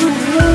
you.